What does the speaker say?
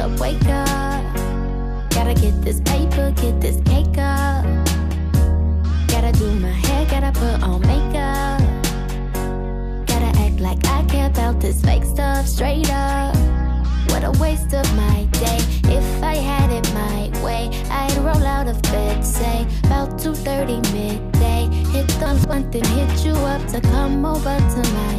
up, wake up. Gotta get this paper, get this cake up. Gotta do my hair, gotta put on makeup. Gotta act like I care about this fake stuff straight up. What a waste of my day. If I had it my way, I'd roll out of bed, say, about 2.30 midday. Hit the one thing hit you up to come over tonight.